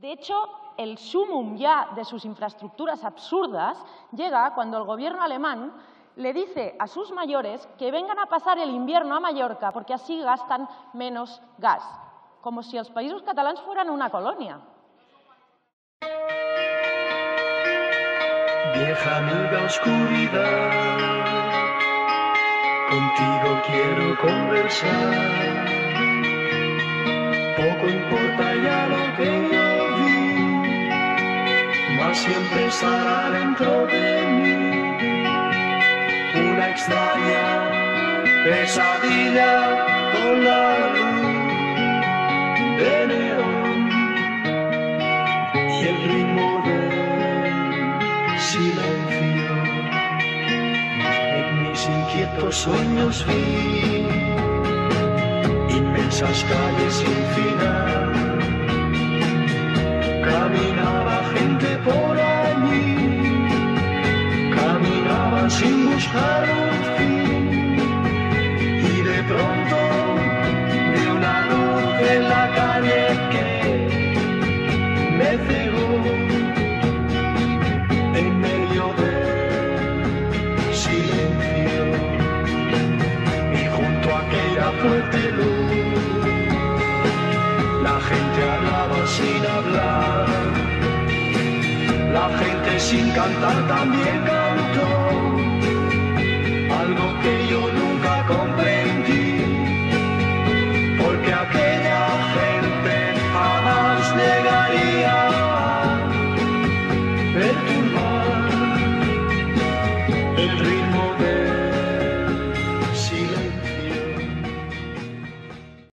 De hecho, el sumum ya de sus infraestructuras absurdas llega cuando el gobierno alemán le dice a sus mayores que vengan a pasar el invierno a Mallorca porque así gastan menos gas, como si els països catalans fueran una colonia. Vieja oscuridad, contigo quiero conversar. Poco importa siempre estará dentro de mí una extraña pesadilla con la luz de neón y el ritmo del silencio. En mis inquietos sueños vi inmensas calles sin final. Por allí, caminaban sin buscar un fin. Y de pronto vi una luz en la calle que me cegó en medio del silencio y junto a aquella fuerte luz gente sin cantar también cantó. Algo que